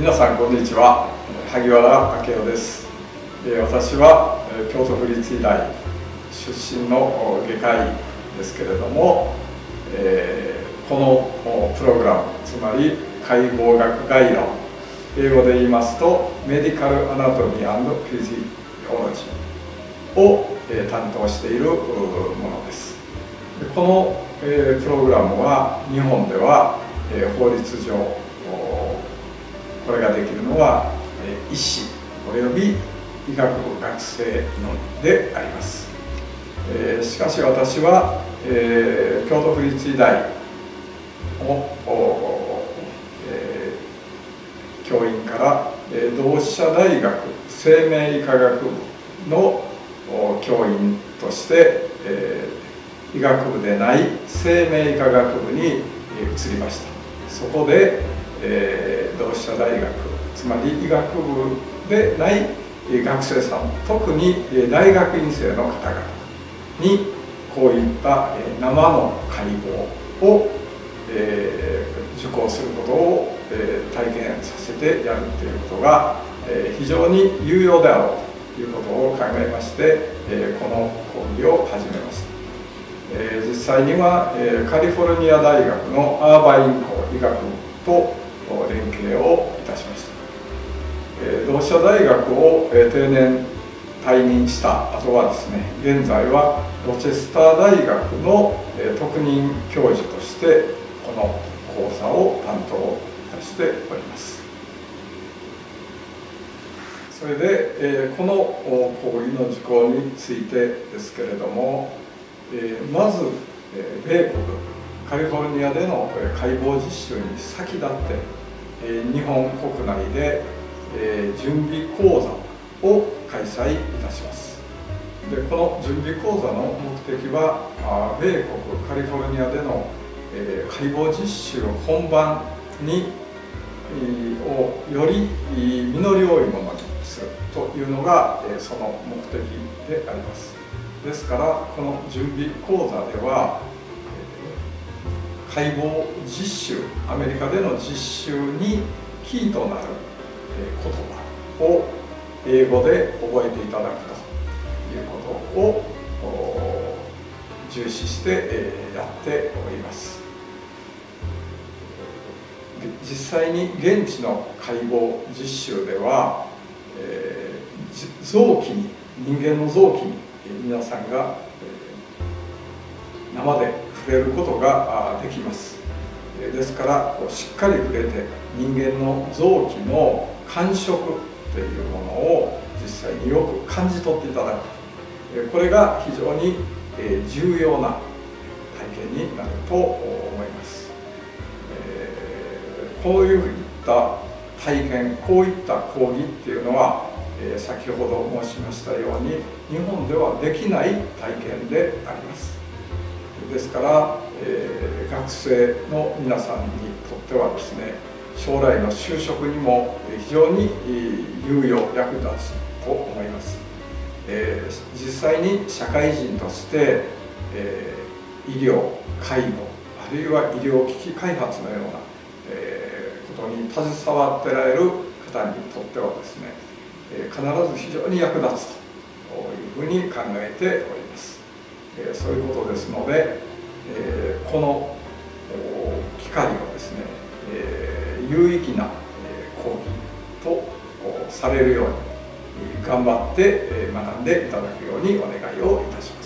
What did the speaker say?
皆さんこんにちは。萩原明夫です。私は京都府立医大出身の外科医ですけれどもこのプログラムつまり解剖学概論英語で言いますとメディカルアナトミーフィジオロジーを担当しているものです。このプログラムは日本では法律上これができるのは医師および医学部学生のみであります、えしかし私は、え京都府立医大を、え教員から、え同志社大学生命医科学部の教員として、え医学部でない生命医科学部に移りました。そこで、え同志社大学つまり医学部でない学生さん特に大学院生の方々にこういった生の解剖を、え受講することを、え体験させてやるということが、え非常に有用であろうということを考えまして、えこの講義を始めました、え実際には、えカリフォルニア大学のアーバイン校医学部と連携をいたしました。え同志社大学をえ定年退任した後はですね現在はロチェスター大学のえ特任教授としてこの講座を担当いたしております。それでえこの講義の受講についてですけれどもえまずえ米国カリフォルニアでの解剖実習に先立って日本国内で、準備講座を開催いたします。でこの準備講座の目的は米国カリフォルニアでの、え、解剖実習本番に、をより実り多いものにするというのが、え、その目的であります。ですからこの準備講座では解剖実習アメリカでの実習にキーとなる言葉を英語で覚えていただくということを重視してやっております。実際に現地の解剖実習では、え、臓器に人間の臓器に皆さんが、え、生で触れることができます。ですからしっかり触れて人間の臓器の感触というものを実際によく感じ取っていただく。これが非常に重要な体験になると思います、こういった体験こういった講義っていうのは先ほど申しましたように日本ではできない体験であります。ですから、えー、学生の皆さんにとってはですね将来の就職にも非常に有用役立つと思います、えー、実際に社会人として、えー、医療介護あるいは医療機器開発のような、えー、ことに携わってられる方にとってはですね、必ず非常に役立つというふうに考えております、えそういうことですので、えこの機会をですね、え有益な講義とされるように頑張って学んでいただくようにお願いをいたします。